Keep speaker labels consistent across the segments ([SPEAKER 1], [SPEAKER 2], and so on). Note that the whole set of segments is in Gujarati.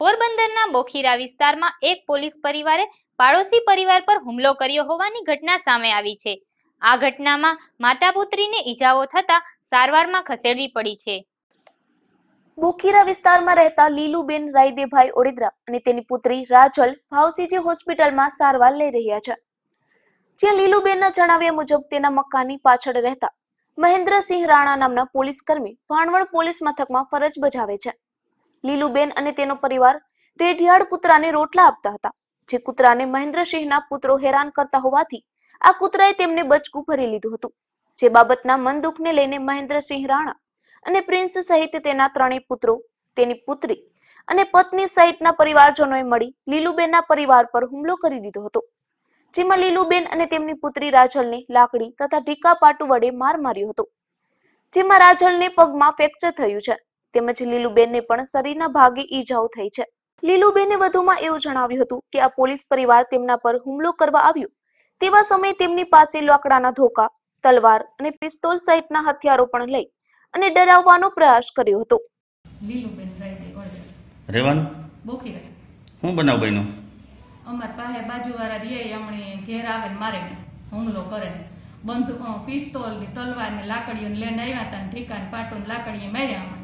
[SPEAKER 1] પોરબંદરના બોખીરા વિસ્તારમાં એક પોલીસ પરિવારે પાડોશી પરિવાર પર હુમલો કર્યો હોવાની ઘટના સામે આવી છે. આ ઘટનામાં માતા પુત્રીને ઈજાઓ થતા સારવારમાં ખસેડવી પડી છે.
[SPEAKER 2] બોખીરા વિસ્તારમાં રહેતા લીલુબેન રાયદેભાઈ ઓડિદ્રા અને તેની પુત્રી રાજલ ભાવસીજી હોસ્પિટલમાં સારવાર લઈ રહ્યા છે. જ્યાં લીલુબેનના જણાવ્યા મુજબ તેના મકાનની પાછળ રહેતા મહેન્દ્રસિંહ રાણા નામના પોલીસ કર્મી ભાણવડ પોલીસ મથકમાં ફરજ બજાવે છે. લીલુબેન અને તેનો પરિવાર રેઢિયાળ કૂતરાને રોટલા આપતા હતા, જે કૂતરાને મહેન્દ્રસિંહના પુત્રો હેરાન કરતા હોવાથી આ કૂતરાએ તેમને બચકું ભરી લીધું હતું. જે બાબતના મન દુઃખને લઈને મહેન્દ્રસિંહ રાણા અને પ્રિન્સ સહિત તેના ત્રણેય પુત્રો, તેની પુત્રી અને પત્ની સહિતના પરિવારજનોએ મળી લીલુબેનના પરિવાર પર હુમલો કરી દીધો હતો. જેમાં લીલુબેન અને તેમની પુત્રી રાજલને લાકડી તથા ઢીકા પાટુ વડે માર માર્યો હતો. જેમાં રાજલને પગમાં ફ્રેક્ચર થયું છે. તેમજ લીલુબેનને પણ શરીરના ભાગે ઈજાઓ થઈ છે. લીલુબેને વધુમાં એવું જણાવ્યું હતું કે આ પોલીસ પરિવાર તેમના પર હુમલો કરવા આવ્યો. તેવા સમયે તેમની પાસે લાકડાના ધોકા તલવાર અને પિસ્તોલ સહિતના હથિયારો પણ લઈ અને ડરાવવાનો પ્રયાસ કર્યો હતો.
[SPEAKER 3] રેવન હું બનાવ બહેનો
[SPEAKER 4] અમાર પાસે બાજુવાળા રે અમને ઘેર આવે ને મારે હુમલો કરે. બંધુ પિસ્તોલની તલવાર ને લાકડીઓ લઈને આવ્યા હતા ઠીકા ને પાટો ને લાકડીએ માર્યા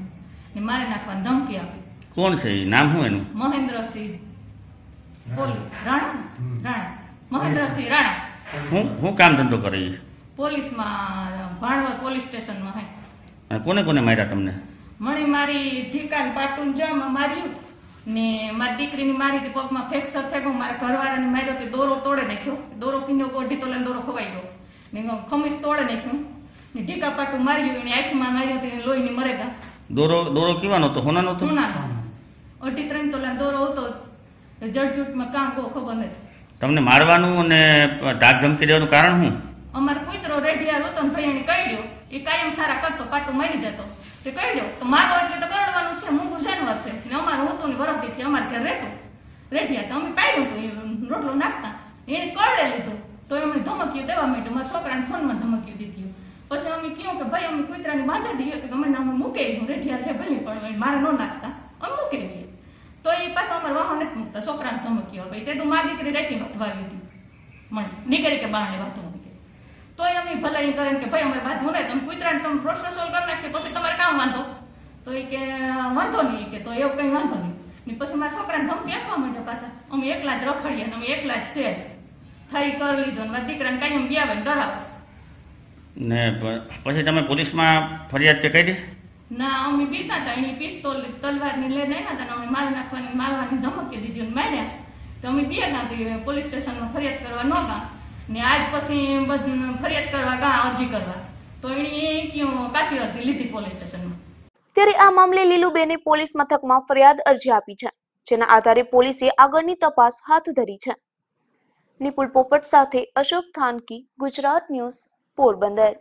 [SPEAKER 4] ને મારે નાખવાની ધમકી આપી.
[SPEAKER 3] કોણ છે એ? નામ શું એનું?
[SPEAKER 4] મહેન્દ્રસિંહ પોલીસ રાણા? રાણા. મહેન્દ્રસિંહ રાણા.
[SPEAKER 3] હું હું કામ ધંધો કરે છે?
[SPEAKER 4] પોલીસમાં ભાણવર પોલીસ સ્ટેશનમાં હે.
[SPEAKER 3] અને કોને કોને માર્યા તમને?
[SPEAKER 4] મણી મારી ઢીકાન પાટું જામ માર્યું ને મારી દીકરીની મારી હતી પગમાં ફ્રેક્ચર થઈ ગયું મારા ઘરવાળાને માર્યો તે દોરો તોડે નાખ્યો. દોરો પીનો કોઢી તો લઈને દોરો ખોવાઈ ગયો. ને ખમીસ તોડે નાખ્યું. ને ઢીકા પાટું માર્યું એની આંખમાં માર્યો તે લોહીની મરેગા.
[SPEAKER 3] દોરો દોરો કેવાનો હતો હોનાનો હતો
[SPEAKER 4] સોનાનો અઢી ત્રણ તોલા દોરો હતો. જડજૂટમાં કામ કો ખબર નથી.
[SPEAKER 3] તમને મારવાનું અને ધાક ધમકી દેવાનું કારણ શું?
[SPEAKER 4] અમારો કુતરો રેઢિયાર હતો ને ભાઈ કહી એ કાયમ સારા કરતો પાટું મારી જતો તે કહી તો મારો એટલે તો કરડવાનું છે મૂંગું જાનવર છે ને અમારું હતું ને વરફથી અમારે ઘેર રહેતું. રેઢિયા તો અમે પાડ્યું હતું એ રોટલો નાખતા. એને કરડે લીધું. તો એમણે ધમકીઓ દેવા માંડ્યું. મારા છોકરાને ફોનમાં ધમકીઓ દીધી. પછી અમે કહ્યું કે ભાઈ, અમે કૂતરાની બાંધી દઈએ કે અમે અમે મૂકે હું રેઢિયા છે ભાઈ પણ મારે ન નાખતા. અમે મૂકી દઈએ તો એ પાછા અમારે વાહન નથી મૂકતા. છોકરાને ધમકીઓ ભાઈ તે તો મારી દીકરી રેટી વધવાવી હતી. મને નીકળી કે બારણે વાતો તો તોય અમે ભલે એ કરે કે ભાઈ, અમારે બાંધવું નહીં. તમે કૂતરાને તમે પ્રશ્ન સોલ્વ કરી નાખીએ, પછી તમારે કામ વાંધો. તો એ કે, વાંધો નહીં. કે, તો એવું કઈ વાંધો નહીં. ને પછી મારા છોકરાને ધમકી આપવા માંડે પાછા. અમે એકલા જ રખડીએ ને અમે એકલા જ છે. થઈ કરી લીધો ને મારા દીકરાને કઈ એમ ગયા ને ડરાવે.
[SPEAKER 3] ને પછી તમે પોલીસમાં ફરિયાદ કે કરી?
[SPEAKER 4] ના અમે બીતા હતા એની પિસ્તોલ તલવારની લઈને આવ્યા હતા ને અમે મારી નાખવાની મારવાની ધમકી દીધી અને માર્યા. તો અમે બે ગાંધી પોલીસ સ્ટેશનમાં ફરિયાદ કરવા ન ગા ને આજ પછી બધું ફરિયાદ કરવા ગા અરજી કરવા. તો એણે એ કયું કાશી અરજી લીધી પોલીસ સ્ટેશનમાં.
[SPEAKER 2] ત્યારે આ મામલે લીલુબેને પોલીસ મથકમાં ફરિયાદ અરજી આપી છે જેના આધારે પોલીસે આગળની તપાસ હાથ ધરી છે. નિપુલ પોપટ સાથે અશોક થાનકી ગુજરાત ન્યૂઝ. પોરબંદર.